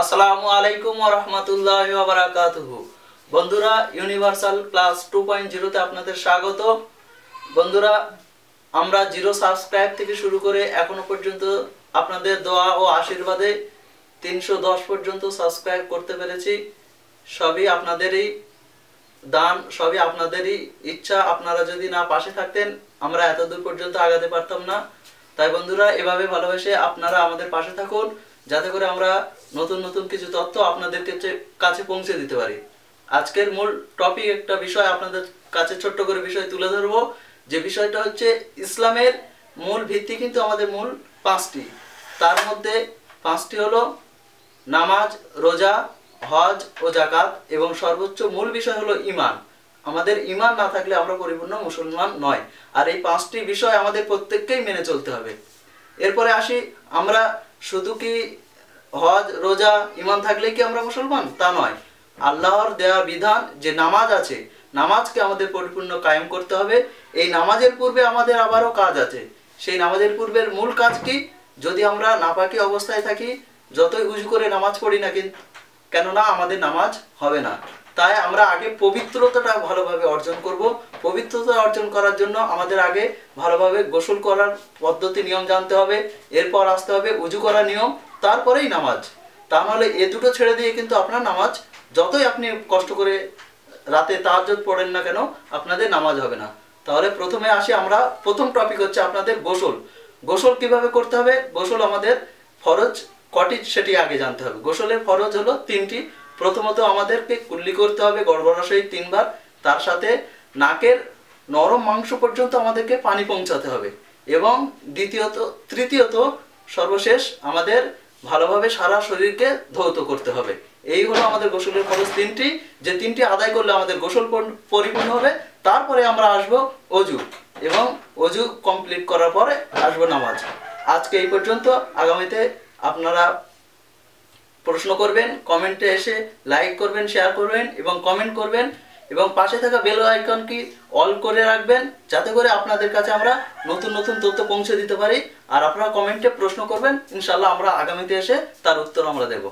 আসসালামু আলাইকুম রহমতুল্লাহ বন্ধুরা ইউনিভার্সাল ক্লাস আপনাদের স্বাগত। বন্ধুরা, আমরা জিরো সাবস্ক্রাইব থেকে শুরু করে এখনও পর্যন্ত আপনাদের দোয়া ও আশীর্বাদে তিনশো দশ পর্যন্ত সাবস্ক্রাইব করতে পেরেছি। সবই আপনাদেরই দান, সবই আপনাদেরই ইচ্ছা। আপনারা যদি না পাশে থাকতেন, আমরা এত দূর পর্যন্ত আগাতে পারতাম না। তাই বন্ধুরা, এভাবে ভালোবেসে আপনারা আমাদের পাশে থাকুন। যাতে করে আমরা নতুন নতুন কিছু তথ্য আপনাদের কাছে- পৌঁছে দিতে পারি। আজকের মূল টপিক একটা বিষয় আপনাদের কাছে ছোট্ট করে বিষয় তুলে ধরবো। যে বিষয়টা হচ্ছে ইসলামের মূল ভিত্তি কিন্তু আমাদের মূল পাঁচটি। তার মধ্যে পাঁচটি হলো নামাজ, রোজা, হজ ও জাকাত এবং সর্বোচ্চ মূল বিষয় হলো ইমান আমাদের ইমান না থাকলে আমরা পরিপূর্ণ মুসলমান নয়। আর এই পাঁচটি বিষয় আমাদের প্রত্যেককেই মেনে চলতে হবে। এরপরে আসি, আমরা শুধু কি হজ, রোজা ইমান থাকলে কি আমরা মুসলমান? তা নয়। আল্লাহর দেওয়া বিধান যে নামাজ আছে, নামাজকে আমাদের পরিপূর্ণ কায়েম করতে হবে। এই নামাজের পূর্বে আমাদের আবারও কাজ আছে। সেই নামাজের পূর্বের মূল কাজ কি? যদি আমরা নাপাকি অবস্থায় থাকি, যতই উজু করে নামাজ পড়ি না কিন্তু কেননা আমাদের নামাজ হবে না। তাই আমরা আগে পবিত্রতাটা ভালোভাবে অর্জন করব। পবিত্রতা অর্জন করার জন্য আমাদের আগে ভালোভাবে গোসল করার পদ্ধতি, নিয়ম জানতে হবে, এরপর আসতে হবে উজু করার নিয়ম, তারপরেই নামাজ। তা নাহলে এ দুটো ছেড়ে দিয়ে কিন্তু আপনার নামাজ, যতই আপনি কষ্ট করে রাতে তাহাজ্জুদ পড়েন না কেন, আপনাদের নামাজ হবে না। তাহলে প্রথমে আসি আমরা, প্রথম টপিক হচ্ছে আপনাদের গোসল। গোসল কীভাবে করতে হবে? গোসল আমাদের ফরজ, কটি সেটি আগে জানতে হবে। গোসলের ফরজ হলো তিনটি। প্রথমত আমাদেরকে কুল্লি করতে হবে গড়গড়াশয়ী তিনবার। তার সাথে নাকের নরম মাংস পর্যন্ত আমাদেরকে পানি পৌঁছাতে হবে। এবং দ্বিতীয়ত, তৃতীয়ত সর্বশেষ আমাদের ভালোভাবে সারা শরীরকে ধৌত করতে হবে। এই হলো আমাদের গোসলের খরচ তিনটি। যে তিনটি আদায় করলে আমাদের গোসল পূর্ণ- পরিপূর্ণ হবে, তারপরে আমরা আসব অজু। এবং অজু কমপ্লিট করার পরে আসব নামাজ। আজকে এই পর্যন্ত। আগামীতে আপনারা প্রশ্ন করবেন কমেন্টে এসে লাইক করবেন শেয়ার করবেন এবং কমেন্ট করবেন এবং পাশে থাকা বেল আইকন কি অল করে রাখবেন যাতে করে আপনাদের কাছে আমরা নতুন নতুন তথ্য পৌঁছে দিতে পারি। আর আপনারা কমেন্টে প্রশ্ন করবেন ইনশাল্লাহ আমরা আগামীতে এসে তার উত্তর আমরা দেবো।